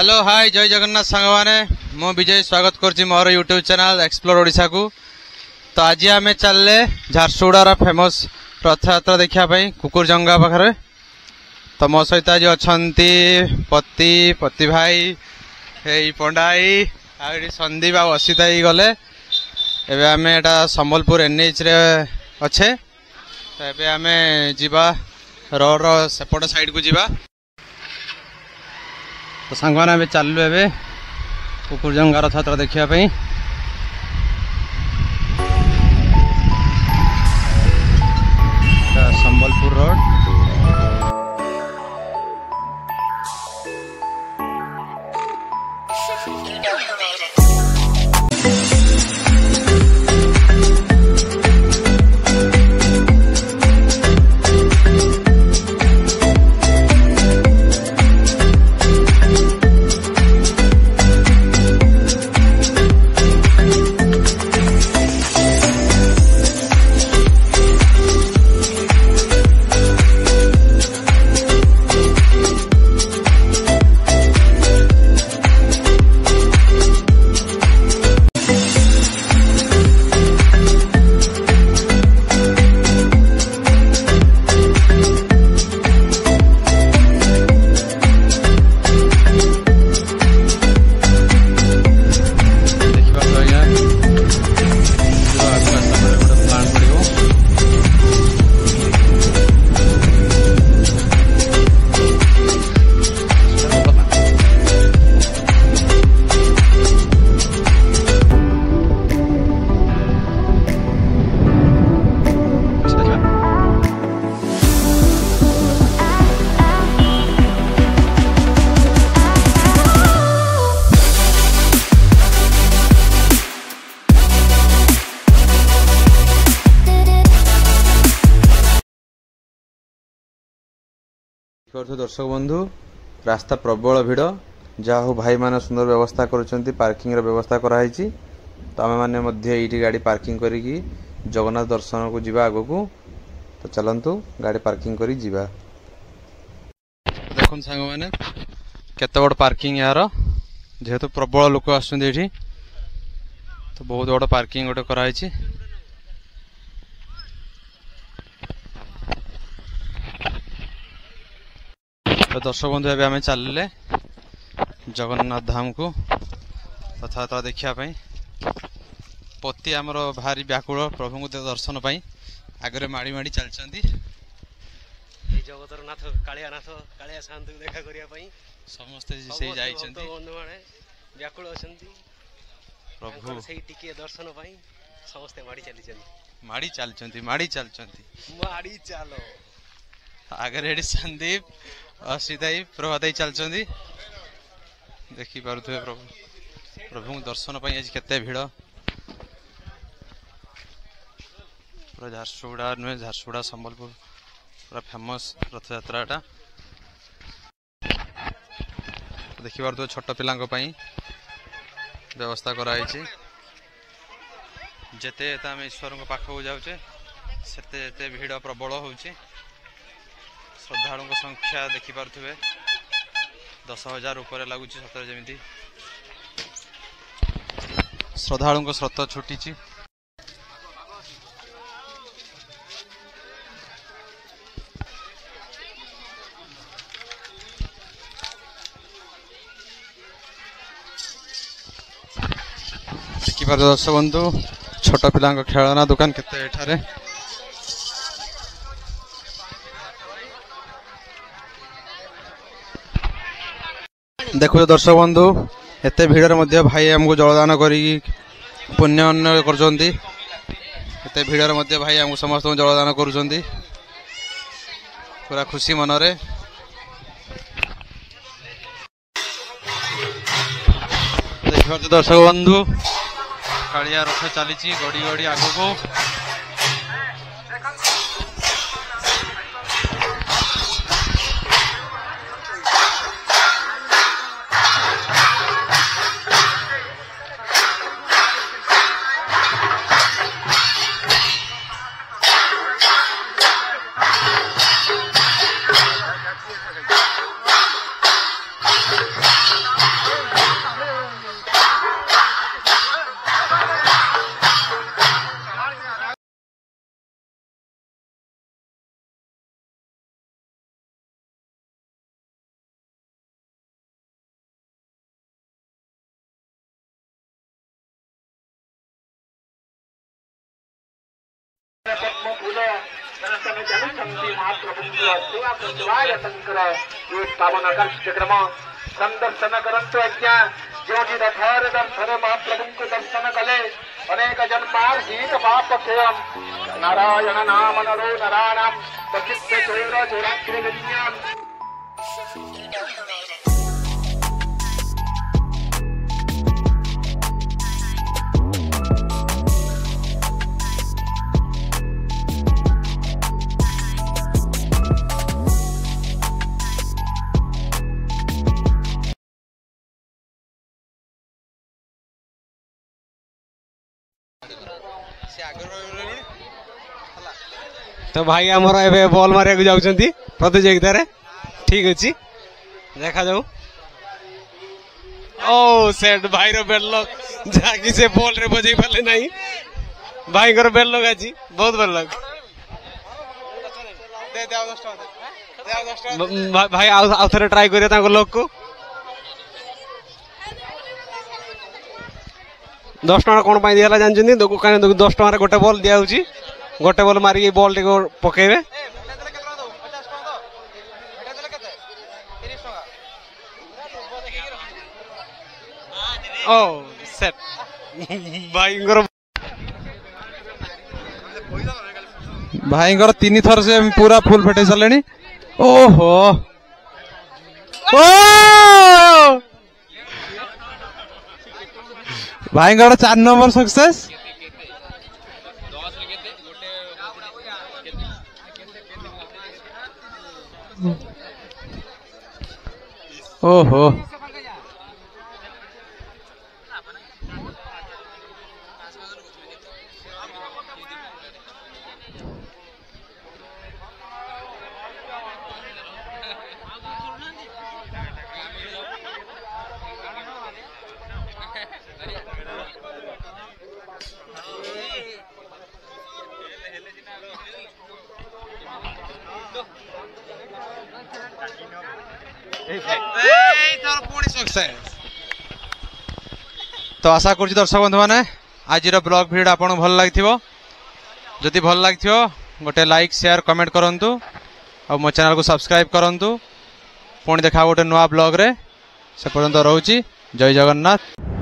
hello hi জয় জগন্নাথ সাংবানে মু বিজয় স্বাগত করছি মোর ইউট্ୟୁବ୍ ଚ୍ୟାନେଲ୍ ଏକ୍ସପ୍ଲୋର୍ ଓଡ଼ିଶାକୁ ତ ଆଜି ଆମେ ଚାଲିଲେ ଝାରସୁଗୁଡ଼ାର ଫେମସ୍ ରଥଯାତ୍ରା ଦେଖିବା ପାଇଁ କୁକୁରଜଙ୍ଗା ପାଖରେ ତ ମୋ ସହିତ ଆଜି ଅଛନ୍ତି ପତି ପତି ଭାଇ ଏଇ ପଣ୍ଡାଇ ଆଉ ଏଠି ସନ୍ଦୀପ ଆଉ ଅସିତ ଭାଇ ଗଲେ ଏବେ ଆମେ ଏଇଟା ସମ୍ବଲପୁର ଏନ୍ଏଚ୍ରେ ଅଛେ ତ ଏବେ ଆମେ ଯିବା ରୋଡ଼ର ସେପଟ ସାଇଡ଼କୁ ଯିବା ତ ସାଙ୍ଗମାନେ ଏବେ ଚାଲିଲୁ ଏବେ କୁକୁରଜଙ୍ଗ ରଥଯାତ୍ରା ଦେଖିବା ପାଇଁ ସମ୍ବଲପୁର ରୋଡ଼ ଅର୍ଥ ଦର୍ଶକ ବନ୍ଧୁ ରାସ୍ତା ପ୍ରବଳ ଭିଡ଼ ଯାହା ହଉ ଭାଇମାନେ ସୁନ୍ଦର ବ୍ୟବସ୍ଥା କରୁଛନ୍ତି ପାର୍କିଂର ବ୍ୟବସ୍ଥା କରାହେଇଛି ତ ଆମେମାନେ ମଧ୍ୟ ଏଇଠି ଗାଡ଼ି ପାର୍କିଂ କରିକି ଜଗନ୍ନାଥ ଦର୍ଶନକୁ ଯିବା ଆଗକୁ ତ ଚାଲନ୍ତୁ ଗାଡ଼ି ପାର୍କିଂ କରି ଯିବା ଦେଖନ୍ତୁ ସାଙ୍ଗମାନେ କେତେ ବଡ଼ ପାର୍କିଂ ଏହାର ଯେହେତୁ ପ୍ରବଳ ଲୋକ ଆସୁଛନ୍ତି ଏଇଠି ତ ବହୁତ ବଡ଼ ପାର୍କିଂ ଗୋଟେ କରାହେଇଛି ଦର୍ଶକ ବନ୍ଧୁ ଏବେ ଆମେ ଚାଲିଲେ ଜଗନ୍ନାଥ ଧାମକୁ ରଥଯାତ୍ରା ଦେଖିବା ପାଇଁ ପତି ଆମର ଭାରି ବ୍ୟାକୁଳ ପ୍ରଭୁଙ୍କୁ ଦର୍ଶନ ପାଇଁ ଆଗରେ ମାଡ଼ି ମାଡ଼ି ଚାଲିଛନ୍ତି ଏଇ ଜଗତର ନାଥ କାଳିଆ ନାଥ କାଳିଆ ସାହାନ୍ତକୁ ଦେଖା କରିବା ପାଇଁ ସମସ୍ତେ ସେଇ ଯାଇଛନ୍ତି ବନ୍ଧୁମାନେ ବ୍ୟାକୁଳ ଅଛନ୍ତି ପ୍ରଭୁ ସେଇ ଟିକିଏ ଦର୍ଶନ ପାଇଁ ସମସ୍ତେ ମାଡ଼ି ଚାଲିଛନ୍ତି ମାଡ଼ି ଚାଲିଛନ୍ତି ମାଡ଼ି ଚାଲିଛନ୍ତି ମାଡ଼ି ଚାଲ आगे ये संदीप असीदाई प्रभादाई देखी देखिपे प्रभु प्रभु दर्शन आज के भिड़ पूरा झारसुगुड़ा नुह झारसुगुड़ा संबलपुर पूरा फेमस रथ जात्राटा देखिपे छोट पाई व्यवस्था कराई जिते आम ईश्वर पाखक जाऊे से भिड़ प्रबल होची ଶ୍ରଦ୍ଧାଳୁଙ୍କ ସଂଖ୍ୟା ଦେଖିପାରୁଥିବେ ଦଶ ହଜାର ଉପରେ ଲାଗୁଛି ସତରେ ଯେମିତି ଶ୍ରଦ୍ଧାଳୁଙ୍କ ସ୍ରୋତ ଛୁଟିଛି ଦେଖିପାରୁ ଦର୍ଶକ ବନ୍ଧୁ ଛୋଟ ପିଲାଙ୍କ ଖେଳନା ଦୋକାନ କେତେ ଏଠାରେ ଦେଖୁଛ ଦର୍ଶକ ବନ୍ଧୁ ଏତେ ଭିଡ଼ରେ ମଧ୍ୟ ଭାଇ ଆମକୁ ଜଳଦାନ କରିକି ପୁଣ୍ୟ କରୁଛନ୍ତି ଏତେ ଭିଡ଼ରେ ମଧ୍ୟ ଭାଇ ଆମକୁ ସମସ୍ତଙ୍କୁ ଜଳଦାନ କରୁଛନ୍ତି ପୁରା ଖୁସି ମନରେ ଦେଖିପାରୁଛ ଦର୍ଶକ ବନ୍ଧୁ କାଳିଆ ରଥ ଚାଲିଛି ଗଡ଼ି ଗଡ଼ି ଆଗକୁ मुकुल जनसमिति महाप्रभु जो रथर दर्शन महाप्रभु को दर्शन कले अनेक जन्मार्जित पाप क्षयम नारायण नाम नरो नारायण प्रसिद्ध चौरा तो भाई आमर एवं बल मारे जाऊँच प्रतिजोगित ठीक अच्छे देखा जाऊ ओ सेट भाई बेडलक जहाँकि से बल रे बजे पारे ना भाई बेडलक अच्छी बहुत बेडलक भाई आउ थ ट्राए करोक को দশ টাকা কোণ পাই দিয়ে জানি কারণ দশ টাকার গোটে বল দিয়া হচ্ছে গোটে বল মারি এই বলটি পকাইবে ও সেট ভাইঙ্কর ভাইঙ্কর তিন থর সে পুরা ফুল ফেটাই সারে ওহো ও ভাইঙ্গর চার নম্বর সকসেস ওহো तो आशा कर दर्शक बंधु मैंने आज ब्लग भिड आप भल लगे जदि भल लगे गोटे लाइक सेयार कमेंट करूँ और मो चेल को सब्सक्राइब करूँ पुणी देखा गोटे नुआ ब्लग्रे से जय जगन्नाथ